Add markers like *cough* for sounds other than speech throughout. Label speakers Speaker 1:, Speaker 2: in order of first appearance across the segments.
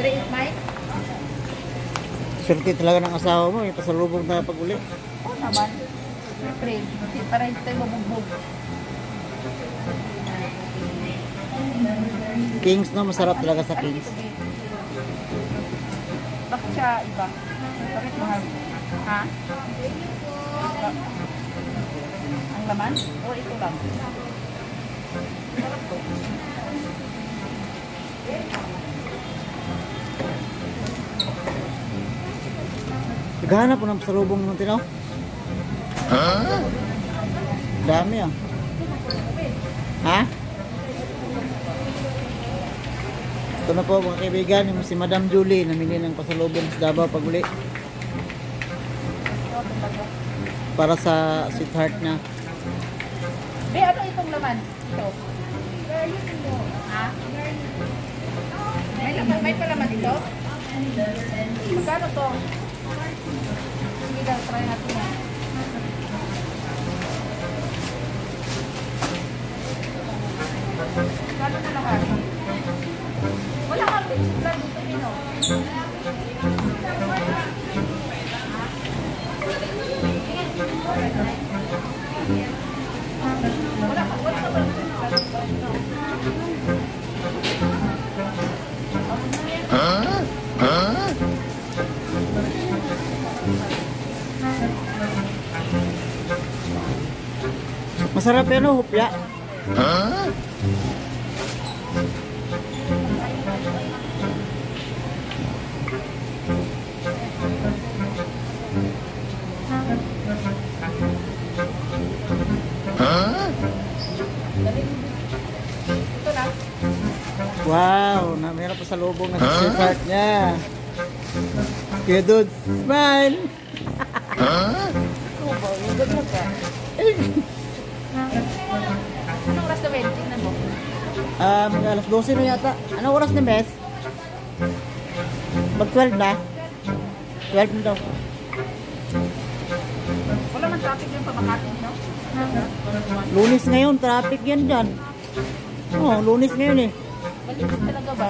Speaker 1: Three is mine?
Speaker 2: Swerte talaga ng asawa mo, yung pasalubong na pag-uli.
Speaker 1: Oo naman. Siyempre, para hindi tayo mabugbog.
Speaker 2: Kings no, masarap talaga sa Kings.
Speaker 1: Bakit siya iba? Bakit mahal? Ha? Ang laman? O ito lang? Sarap to.
Speaker 2: Naghahanap po ng pasalubong ng tinaw. Dami ah. Ha? Ito na po mga kaibigan, yung si Madam Julie, namili ng pasalubong sa Davao pag uli. Para sa sweetheart na.
Speaker 1: Be, ano itong laman? Ito. Ha? May laman, may palaman ito? Magkano to? Sige try natin
Speaker 2: Masarap yan oh, hupya.
Speaker 1: Ito na.
Speaker 2: Wow, na meron pa sa lubong na sa sweetheart niya. Kaya dude, smile!
Speaker 1: Ito *laughs* Anong oras na ba? Tingnan mo.
Speaker 2: Ah, mag alas 12 na yata. Anong oras na, Bes? Mag 12 na? 12 na daw.
Speaker 1: Wala man traffic yung pamakatin, no?
Speaker 2: Lunis ngayon, traffic yan dyan. Oo, oh, lunis ngayon eh.
Speaker 1: Malinis talaga ba?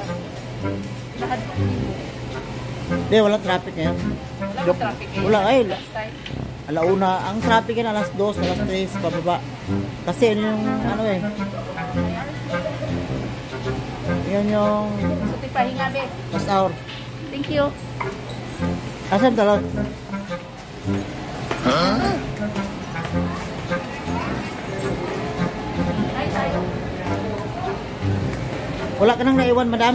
Speaker 1: Lahat ng.
Speaker 2: Hindi, wala traffic ngayon.
Speaker 1: Wala traffic eh?
Speaker 2: Wala, ay,
Speaker 1: Last time.
Speaker 2: Alauna. Ang traffic yan alas 2, alas 3, pababa. Kasi yun yung, ano eh. Yun yung
Speaker 1: Suti pahinga, be.
Speaker 2: last hour.
Speaker 1: Thank you.
Speaker 2: Asan?
Speaker 1: Ay, tayo.
Speaker 2: Wala ka nang naiwan, madam?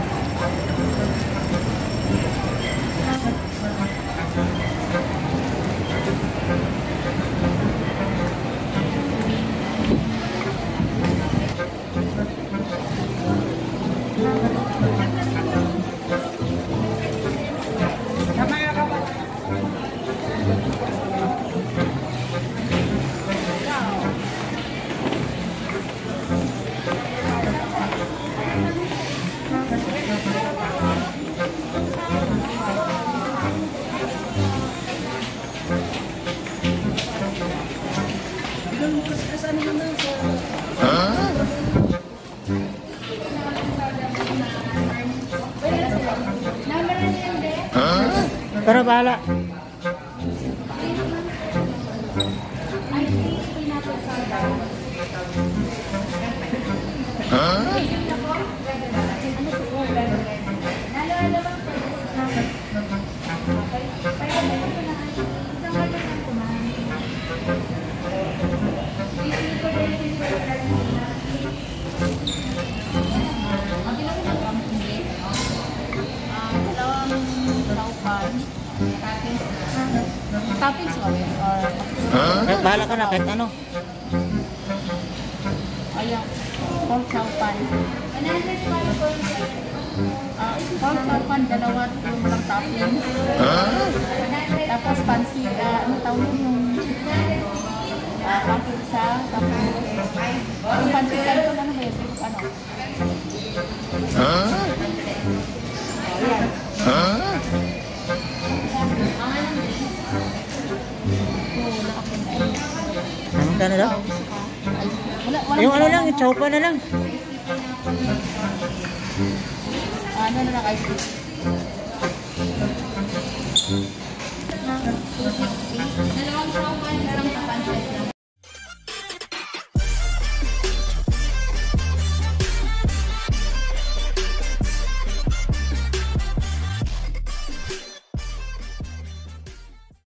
Speaker 2: Pero bahala.
Speaker 1: toppings mo, eh? Or,
Speaker 2: bahala ka na, kahit ano.
Speaker 1: ayan, pork chow pan. Ah, pork chow pan, dalawa yung walang toppings. Tapos pansi, ah, ano tawag yun yung ah, pansi isa, tapos yung ito, ano ba yun? Ano?
Speaker 2: Na daw? Yung ano lang, yung chowpa na lang.
Speaker 1: Ano na lang ice cream?